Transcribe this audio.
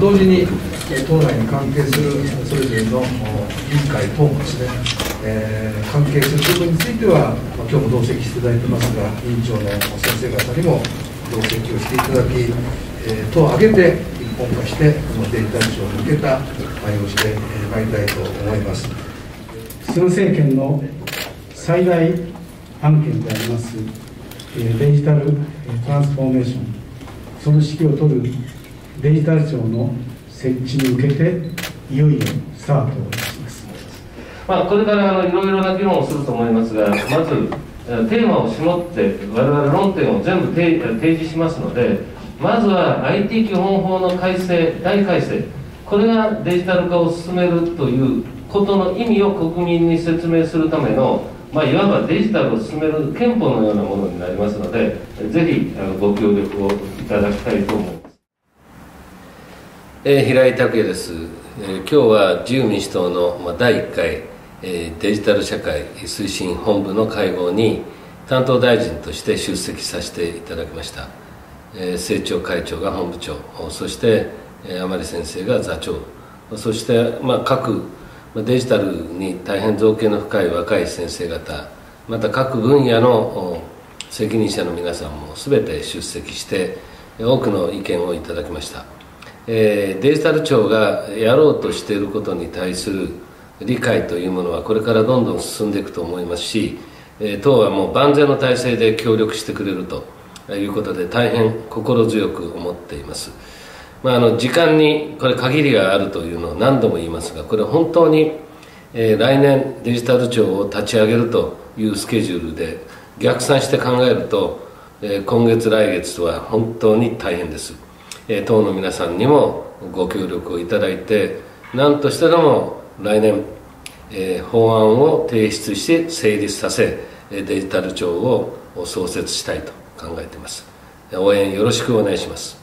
同時に党内に関係するそれぞれの委員会等もですね、えー、関係する部分については、まあ、今日も同席していただいてますが、委員長の先生方にも同席をしていただき、えー、党を挙げて一本化して、このデジタル庁に向けた対応してまいりたいと思います。菅政権の最大案件でありますデジタルトランスフォーメーション。その指揮を執るデジタル庁の設置に向けていよいよスタートします、まあ、これからあのいろいろな議論をすると思いますがまずテーマを絞って我々論点を全部提示しますのでまずは IT 基本法の改正大改正。これがデジタル化を進めるということの意味を国民に説明するためのまあ、いわばデジタルを進める憲法のようなものになりますので、ぜひあのご協力をいただきたいと思います。えー、平井拓也です、えー、今日は自由民主党の、まあ、第1回、えー、デジタル社会推進本部の会合に担当大臣として出席させていただきました、えー、政調会長が本部長そして、えー、甘利先生が座長そして、まあ、各デジタルに大変造形の深い若い先生方また各分野の責任者の皆さんも全て出席して多くの意見をいただきました。えー、デジタル庁がやろうとしていることに対する理解というものはこれからどんどん進んでいくと思いますし、えー、党はもう万全の体制で協力してくれるということで大変心強く思っています、まあ、あの時間にこれ限りがあるというのを何度も言いますがこれ本当に、えー、来年デジタル庁を立ち上げるというスケジュールで逆算して考えると、えー、今月来月は本当に大変です。え党の皆さんにもご協力をいただいて何としてでも来年、え法案を提出して成立させデジタル庁を創設したいと考えています。応援よろしくお願いします。